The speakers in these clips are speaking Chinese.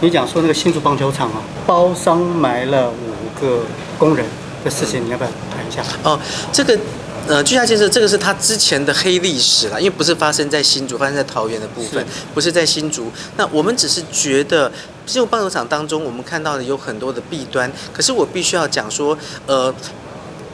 你讲说那个新竹棒球场啊，包商埋了五个工人的事情，你要不要谈一下？哦，这个。呃，居家建设这个是他之前的黑历史了，因为不是发生在新竹，发生在桃园的部分，不是在新竹。那我们只是觉得进入棒球场当中，我们看到的有很多的弊端，可是我必须要讲说，呃。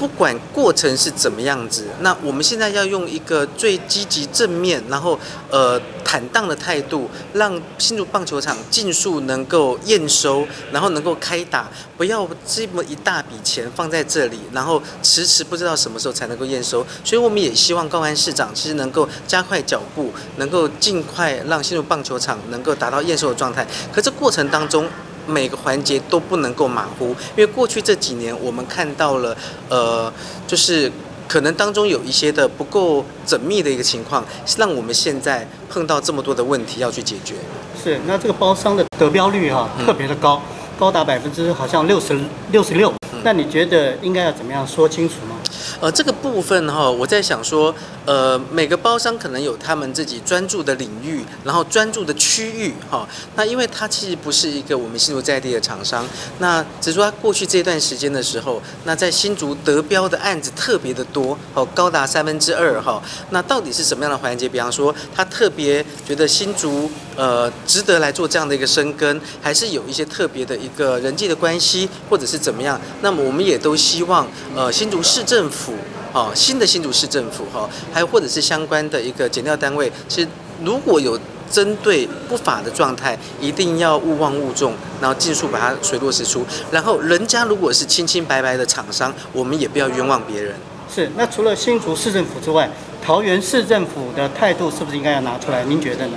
不管过程是怎么样子，那我们现在要用一个最积极正面，然后呃坦荡的态度，让新竹棒球场尽速能够验收，然后能够开打，不要这么一大笔钱放在这里，然后迟迟不知道什么时候才能够验收。所以我们也希望高安市长其实能够加快脚步，能够尽快让新竹棒球场能够达到验收的状态。可这过程当中，每个环节都不能够马虎，因为过去这几年我们看到了，呃，就是可能当中有一些的不够缜密的一个情况，让我们现在碰到这么多的问题要去解决。是，那这个包商的得标率哈特别的高，高达百分之好像六十六十六。那你觉得应该要怎么样说清楚吗？呃，这个部分哈，我在想说，呃，每个包商可能有他们自己专注的领域，然后专注的区域哈。那因为它其实不是一个我们新竹在地的厂商，那只是说它过去这段时间的时候，那在新竹得标的案子特别的多，哦，高达三分之二哈。那到底是什么样的环节？比方说，他特别觉得新竹呃值得来做这样的一个深耕，还是有一些特别的一个人际的关系，或者是怎么样？那么我们也都希望呃新竹市政政府。哦，新的新竹市政府哈，还有或者是相关的一个检调单位，其实如果有针对不法的状态，一定要勿忘勿重，然后尽速把它水落石出。然后人家如果是清清白白的厂商，我们也不要冤枉别人。是，那除了新竹市政府之外。桃园市政府的态度是不是应该要拿出来？您觉得呢？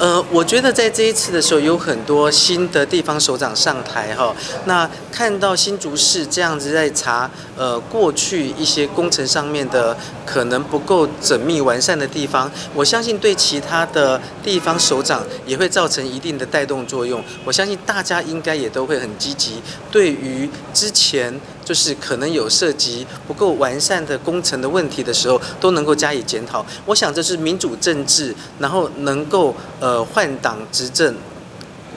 呃，我觉得在这一次的时候，有很多新的地方首长上台哈。那看到新竹市这样子在查，呃，过去一些工程上面的可能不够缜密完善的地方，我相信对其他的地方首长也会造成一定的带动作用。我相信大家应该也都会很积极，对于之前就是可能有涉及不够完善的工程的问题的时候，都能够加以。检讨，我想这是民主政治，然后能够呃换党执政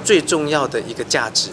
最重要的一个价值。